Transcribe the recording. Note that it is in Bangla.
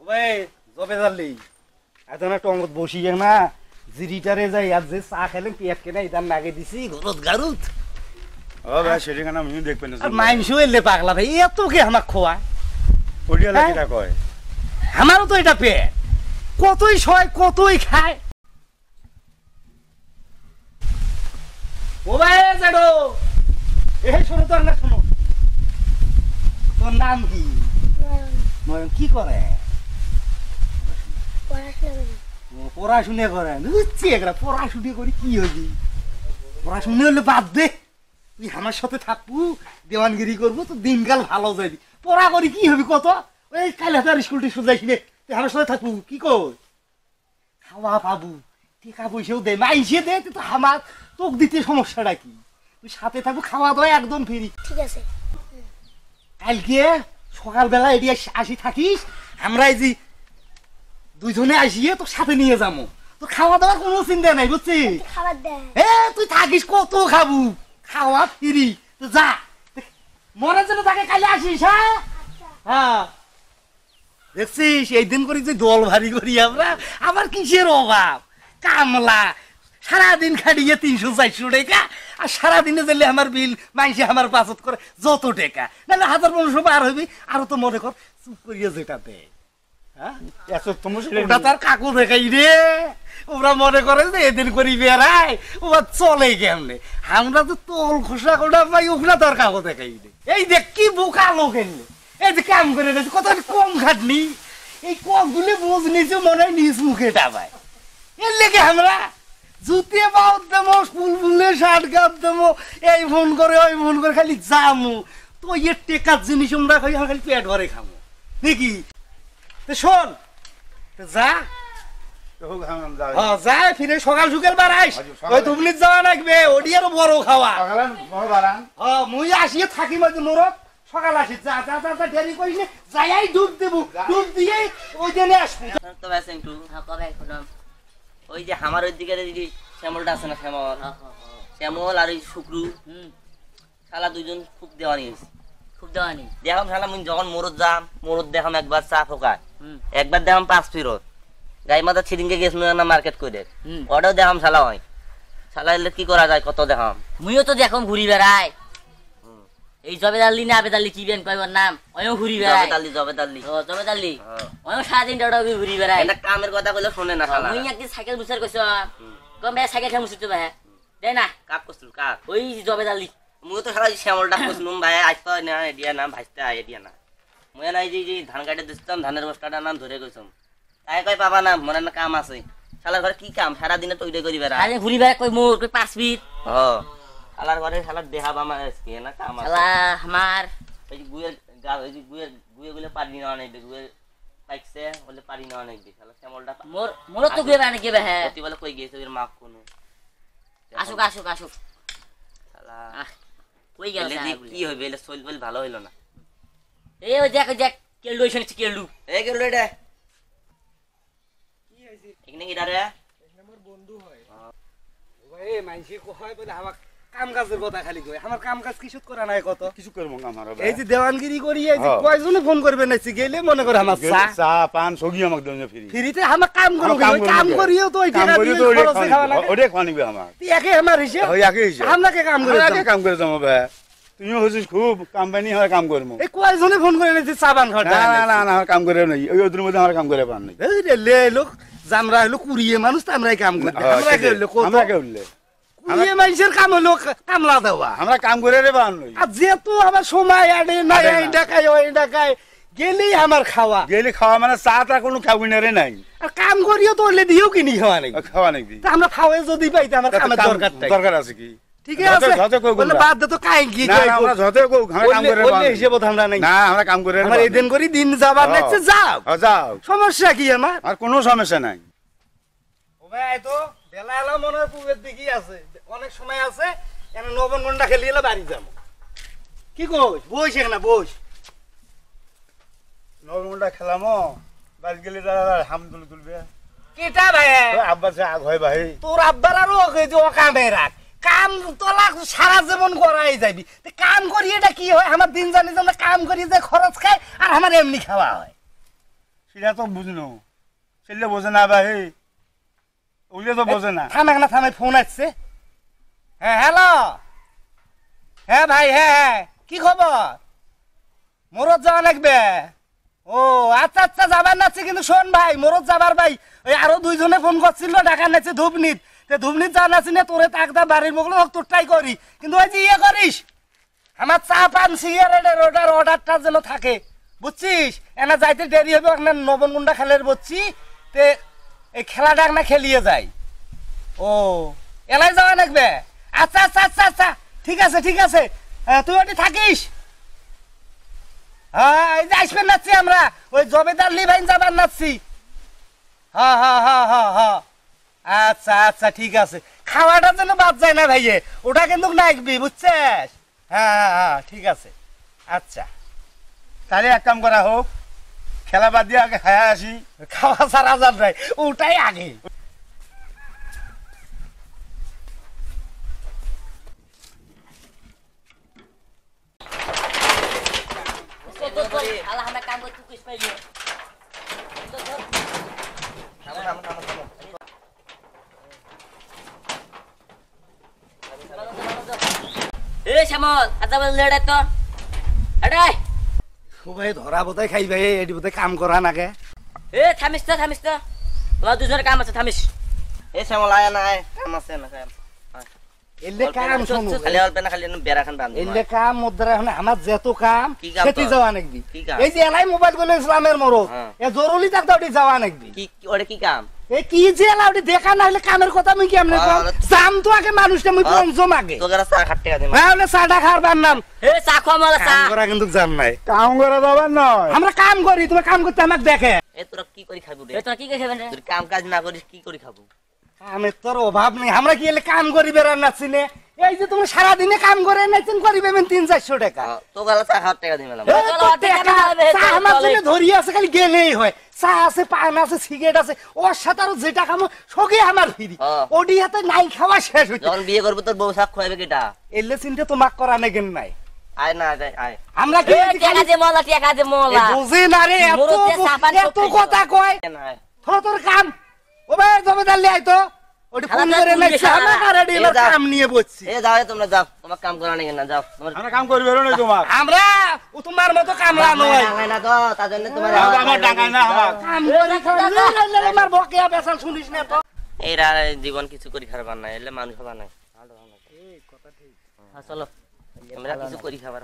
ওই জবে জানলি এখন একটা অঙ্গত বসিয়ে না জিরিটারে যাই আর যে চা খেলেন পেঁয়াজ কেনা ইদার নাগে দিছি গরত গারুত। ও ভাই সেটাখানে আমিও দেখবেন আর মাংস এলে পাগলা ভাই এত কে আমার খোয়া। ওটিয়া হ্যাঁ? লাগিটা কয়? আমারও তো এটা পেট। কতই সয় কতই খায়। ও ভাই জাডো এই শোনো তো না শোনো। তোর নাম কি? কি করে? পড়াশোনা করি ও, পড়াশুনে করে। বুঝছি একটা পড়াশুনে করি কি হবি? পড়াশুনে হলে বাদ দে। তুই আমার সাথে থাকব দেওয়ানগিরি করব তো দিনকাল ভালো যাবি। পড়া করি কি হবি কত? ওই কাল হাতে আর স্কুল টিস্কুল রে তুই আমার সাথে থাকব কি কর? খাওয়া পাবো টাকা পয়সাও দে মাইসে দে তুই তো আমার তোক দিতে সমস্যাটা কি? তুই সাথে থাকব খাওয়া দাওয়া একদম ফ্রি ঠিক আছে। কালকে সকালবেলা এটি আসি থাকিস আমরা এই যে দুইজনে আসিয়ে তোর সাথে নিয়ে যাব। তো খাওয়া দাওয়ার কোনো চিন্তা নাই বুঝছিস? খাবার দেয় এ তুই থাকিস কত খাবু? খাওয়া ফিরি। তো যা মনে যেন তাকে কালে আসিস হ্যাঁ? হ্যাঁ। দেখছিস এই দিন করি যে দল ভারী করি আমরা আবার কিসের অভাব? কামলা সারাদিন খাটিয়ে তিনশো চারশো টাকা আর সারাদিনে দিলে আমার বিল মাইসে আমার বাজত করে যত টাকা। নাহলে হাজার পনেরোশো পার হইবি আরও তো মনে কর চুপ করিয়া যেটা দে। হ্যাঁ? ওটা তার কাকু দেখাই রে। ওরা মনে করে যে এদিন করি বেড়ায় ওরা চলে কেমনে? আমরা তো তোল খোসা কোটা পাই ওগুলা তার কাকু দেখাই রে। এই দেখ কি বোকা লোক এনে এই যে কাম করে কত কম খাটনি। এই বোঝ নিচে মনে হয় নিজ মুখে টাবায়। এর লেগে আমরা জুতিয়ে পাও দেবো ফুল ফুলে শার্ট গাপ দেবো এই ফোন করে ওই ফোন করে খালি জামু। তো এর টেকার জিনিস আমরা খাই আমরা খালি পেট ভরে খামো। নাকি? তো শোন যা। যাও হ্যাঁ যা ফিরে সকাল সকাল বাড়াইস। ওই তুবলির যাওয়া লাগবে ওডি আরও বড় খাওয়া। সকালে বড় বাড়ান। হ্যাঁ মুই আসিয়ে থাকি মাঝে মোরত সকাল আসি যা যা যা যা দেরি করিস যাই ডুব দেবো ডুব দিয়ে ওই জেনে আসব। তো ব্যাস একটু হ্যাঁ ওই যে আমার ওই দিকে দিদি শ্যামলটা আছে না শ্যামল? শ্যামল আর ওই শুক্রু। শালা দুজন খুব দেওয়ানি হয়েছে। খুব দেওয়ানি। দেখাম শালা মুই যখন মোরত যাম মোরত দেখাম একবার চা ফোকায়। একবার দেখাম পাঁচ ফিরত। গাই মাথা ছিদিনকে গেছিল না মার্কেট করে ওটাও দেখাম শালা হয়। শালা এলে কি করা যায় কত দেখাম? মুইও তো দেখম ঘুরি বেড়াই এই জবে দাল্লি না আবে দাল্লি কি বেন কইবার নাম? ওয়ও ঘুরি বেড়াই জবে তাল্লি জবে তাল্লি ও জবে দাল্লি। হ্যাঁ। ওয়ও সারাদিন ডাটা ঘুরি বেড়াই এটা কামের কথা কইলে শোনে না শালা। মুই একদিন সাইকেল বুঝার কইছ কম বে সাইকেল খেয়ে মুছিতে ভাই দে না। কাক কাক? ওই জবে মুই তো ভাই আসতে না এডিয়া না ভাজতে আয় এডিয়া না মুই না এই যে যে ধান কাটে দিতাম ধানের বস্তাটা নাম ধরে গেছিলাম তাই কই পাবা না মনে না কাম আছে। শালার ঘরে কি কাম? সারা দিনে তৈরি করি বেড়া সারাদিন ঘুরি বেড়াই কই মোর কই পাঁচ ফিট ও শালার ঘরে শালার দেহা বামা আজকে না কাম আছে। শালা আমার ওই গুয়ের গা ওই গুয়ের গুয়ে গুলে পারি না অনেক গুয়ে পাইছে বলে পারি না অনেক দিন শালা শ্যামলটা মোর মোরও তো ঘুরে বেড়াই গেবে হ্যাঁ প্রতি বলে কই গেছে ওর মাপ কোনো। আসুক আসুক আসুক। শালা কই গেল কি হইবে এলে চল বল ভালো হইল না। এই ওই দেখ দেখ কেলু শুনেছি কেলু এই গেল রে এখানে কি দাঁড়া এ মাইসি কয় বলে আমার কাম কাজের কথা খালি কয় আমার কাম কাজ কিছু করা নাই কত? কিছু করব আমার এই যে দেওয়ানগিরি করি এই যে। কয়জনে ফোন করবে না গেলে মনে করে আমার চা। চা পান সগি আমাকে দেন ফ্রি। ফ্রিতে আমার কাম করো কাম ওই কাম করব। করিও তো ওই টাকা দিয়ে তো খাওয়া লাগে। ওরে খাওয়া আমার। তুই একে আমার হিসেবে। ওই একই হিসাব। আমরাকে কাম করে আমরা কাম করে যাব ভাই। তুমিও হচ্ছিস খুব কোম্পানি হয় কাম করব। এই কয়জনে ফোন করে না না না না কাম করে নাই। ওই ওদের মধ্যে আমার কাম করে পান নাই। লে লোক জামরা হলো কুড়িয়ে মানুষ তো আমরাই কাম করি। হ্যাঁ, আমরা কে আমরা কে মানুষের কাম হলো কামলা দেওয়া। আমরা কাম করে রে আর যেহেতু আমার সময় আডে না আডে না। এই ডাকায় ওই ডাকায় গেলেই আমার খাওয়া। গেলে খাওয়া মানে চা কোনো খাবি না রে নাই। আর কাম করিও তো হলে দিও কিনি খাওয়া খাওয়া নাকি? আমরা খাওয়াই যদি পাইতে আমার কামের দরকার দরকার আছে কি? ঠিক আছে। বলে বাদ দে তো কাই কি না আমরা যত কো আমরা কাম করে পান নাই। আমরা নাই। না আমরা কাম করে রে এই দিন করি দিন যাবার। লাগছে যাও। যাও। সমস্যা কি আমার? আর কোনো সমস্যা নাই। ও ভাই তো বেলা এলা মনে পূবের দিকেই আছে। অনেক সময় আছে এনে নবন ঘণ্টা খেলি এলে বাড়ি যাব। কি কইস? বইস না বইস। নরমুন্ডা খেলামো বাড়ি গেলে হাম তুলে তুলবে। কেটা ভাই? সে আগ হয় ভাই। তোর আব্বার আরও যে ও কামে রাখ কাম তোলা সারা জীবন করাই যাবি। কাম করি এটা কি হয়? আমার দিন জানি যে কাম করি যে খরচ খাই আর আমার এমনি খাওয়া হয়। সেটা তো বুঝনো সেটা বোঝে না ভাই। ওগুলো তো বোঝে না। থামে না থামে ফোন আসছে। হ্যাঁ হ্যালো। হ্যাঁ ভাই হ্যাঁ হ্যাঁ। কি খবর? মোরত যাওয়া লাগবে? ও আচ্ছা আচ্ছা যাবার নাচ্ছে, কিন্তু শোন ভাই মোরত যাবার ভাই, ওই আরও দুইজনে ফোন করছিল ঢাকা নাচ্ছে ধূপনিত। তে ধূপনিত যা নাচি না, তোরে তাকদা বাড়ির মুখলো হোক তোরটাই করি। কিন্তু ওই যে ইয়ে করিস, আমার চা পান সিগারেটের ওটার অর্ডারটা যেন থাকে। বুঝছিস? এনা যাইতে দেরি হবে না নবনগুন্ডা খেলের বুঝছি তে এই খেলাটা না খেলিয়ে যাই। ও, এলাই যাওয়া লাগবে? আচ্ছা আচ্ছা আচ্ছা আচ্ছা। ঠিক আছে ঠিক আছে। তুই ওটি থাকিস। হ্যাঁ এই যে আসবেন নাচ্ছি আমরা। ওই জবেদার লিভাইন যাবার নাচ্ছি। হ্যাঁ হ্যাঁ হ্যাঁ হ্যাঁ হ্যাঁ। আচ্ছা আচ্ছা ঠিক আছে। খাওয়াটা যেন বাদ যায় না ভাইয়ে। ওটা কিন্তু নাকবি বুঝছিস? হ্যাঁ হ্যাঁ হ্যাঁ ঠিক আছে। আচ্ছা। তাহলে এক কাম করা হোক। খেলা বাদ দিয়ে আগে খায়া আসি। খাওয়া সারা যান নাই। ওটাই আগে। থামো, থামো, থামো, থামো। এ শ্যামল আচ্ছা বল লেড়ে তো এটাই ধরা বোধহয় খাই ভাই এটি বোধহয় কাম করা নাগে এ থামিস তো থামিস তো। তোমার দুজনের কাম আছে থামিস। এই শ্যামল আয় না আয়। কাম আছে না কাম এলে কাম শোনো। খালি অল্প না খালি বেড়া খান বান্ধি এলে কাম মোদ্রা এখন আমার যেত কাম কি কাম সেটি তোর? যাওয়া নাকবি। এই যে এলাই মোবাইলগুলো ইসলামের মরো। এ জরুরি থাকতে ওটি যাওয়া নাকবি। কি কি- ওরে কি কাম? এ কি যে এলা দেখা না হলে কামের কথা মুই কেমনে কম? আরে- তো আগে মানুষটা মুই পঞ্চম আগে। তোকে চা হ্যাঁ ওলে চাটা খাবার নাম। এ চা খাওয়া মালা চা। কাম করা কিন্তু জান নাই। কাম করা যাবার নয়। আমরা কাম করি তুমি কাম করতে আমাকে দেখে। এ তোরা কি করে খাব রে? এ তোরা কি কে খাবেন রে? কাম কাজ না করিস কি করে খাব? কামের তোর অভাব নেই আমরা কি এলে কাম করি নাচ্ছি নে এই যে তুমি সারাদিনে কাম করে নাইছেন করি তিন চারশো টাকা। টাকা দিন তো অর্ধেক টাকা, টাকা হবে, আমার জন্য ধরিয়ে আছে খালি গেলেই হয়। চা আছে পান আছে সিগারেট আছে ওর সাথে আরও যেটা খামো সগে আমার ফিরি। হ্যাঁ। ওডি হাতে নাই খাওয়া শেষ হইতে যখন বিয়ে করব তোর বউ শাক খোয়াবে কেটা? এলে চিনতে তোমাক করা নেগেন নাই। আয় না আয় আয়। আমরা কি টাকা দে মলা টাকা মলা? রে এত। কথা কয়। এ না আয়। থো তোর কাম। ও ভাই জমে দাঁড়িয়ে আয় তো ফোন করে তুলবি আমার আর এডি কাম নিয়ে বসছি এ যাও তোমরা যাও তোমার কাম করা নাকি না যাও তোমার আমরা কাম করি বেরো তোমার আমরা ও তোমার মতো কামলা নয় ডাঙায় না তো তার জন্য তোমার আমার ডাঙায় না আমার কাম করে খাওয়া আমার বকেয়া বেসাল শুনিস না তো এরা জীবন কিছু করি খাবার নাই এলে মানুষ হবার নাই হ্যাঁ, চলো আমরা কিছু করি খাবার